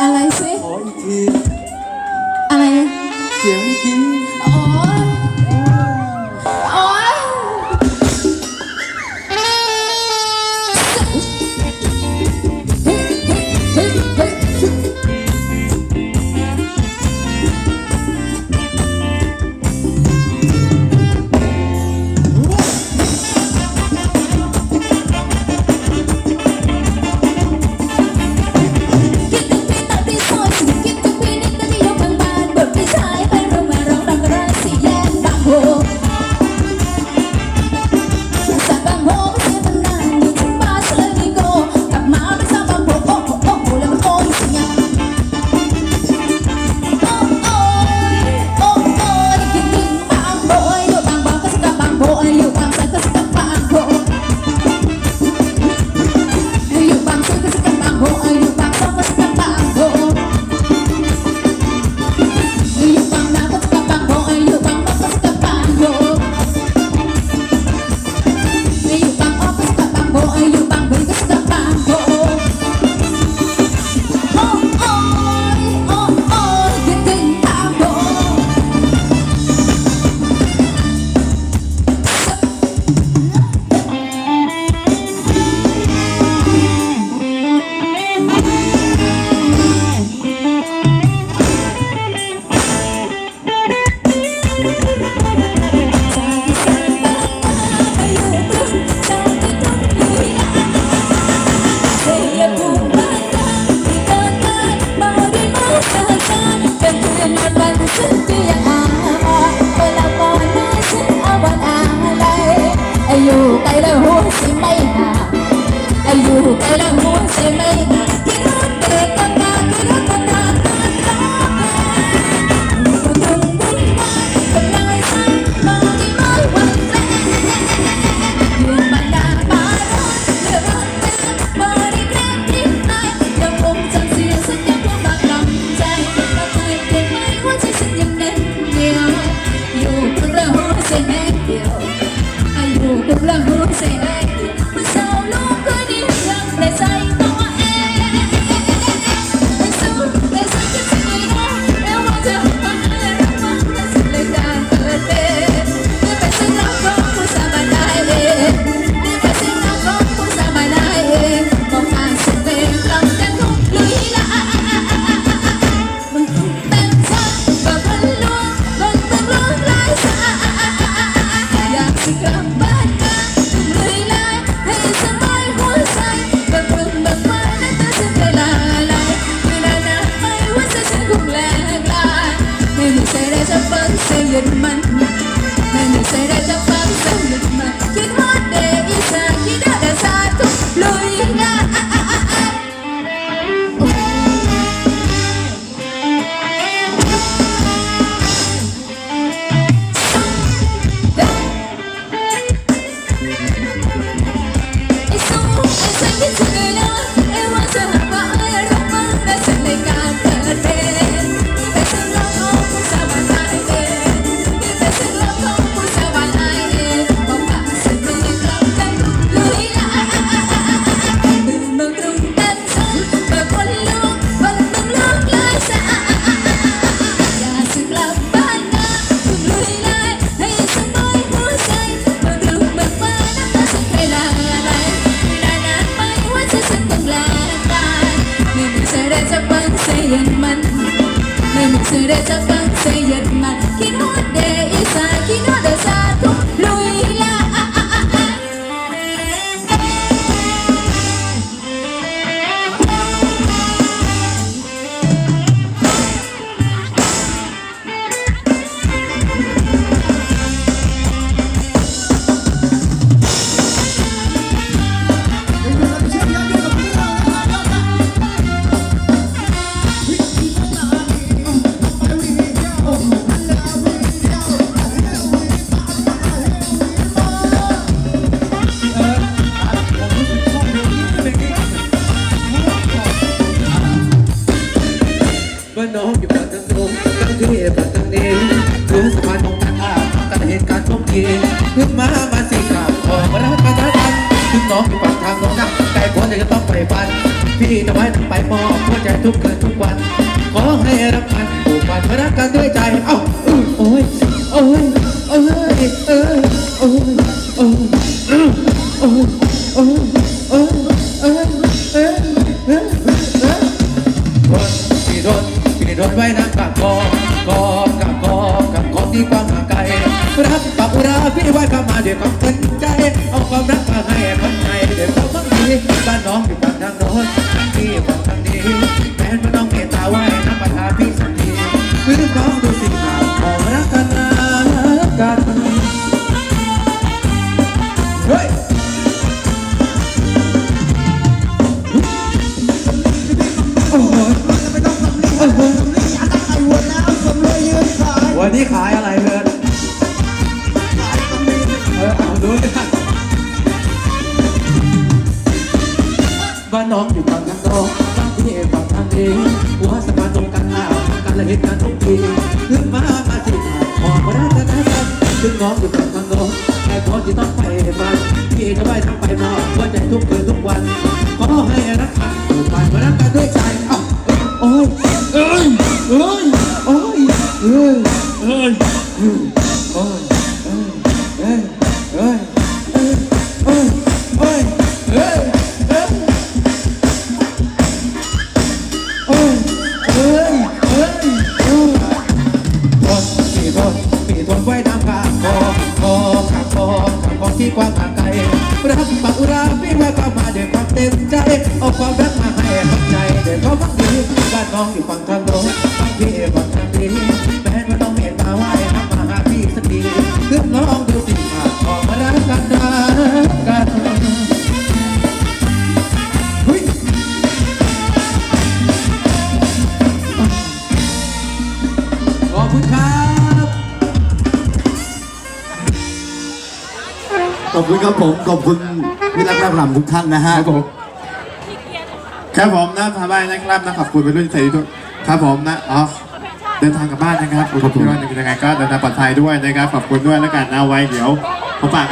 อะไรสิ ขออีกที ไพี่จะไว้ไปมอบหัวใจทุกคืนทุกวัน ขอให้รักกันผูกพันรักกันด้วยใจ เอ้าโอ้ยโอ้ยโอ้ยเอ้ยโอ้ยโอ้ยโอ้ยโอ้ยโอ้ยเอ้ยเอ้ยเอ้ยเอ้ยรถพี่รถพี่รถไว้นะกับกอกอกับกอกับกอที่กว้างห่างไกลรักปักอุราพี่ไว้เข้ามาด้วยความเต็มใจ เอาความรักมาให้คนไทยด้วยความมั่งมีบ้านน้องอยู่ องอยู่ฝั่งทางโน้นบ้านพี่ฝั่งทางนี้หัวสะพานตรงกันหน้ากันละเห็นกันทุกทีขึ้นมามาสิมองมาได้กันนะกันถึงน้องอยู่ฝั่งทางโน้นแต่พอที่ต้องไปบ้านพี่จะไปทางไปมาว่าจะทุกคืนทุกวันขอให้รักกันผูกพันมารักกันด้วยใจ ขอบคุณครับผม ขอบคุณมิตรรักแรกหลำทุกท่านนะฮะ ครับผมครับผมนะพาบ้านนะครับนะขอบคุณเป็นรุ่นใส่ทุกครับผมนะอ๋อเดินทางกลับบ้านนะครับขอบคุณที่ว่ายังไงก็เดินทางปลอดภัยด้วยนะครับขอบคุณด้วยแล้วกันนะไว้เดี๋ยวผมฝาก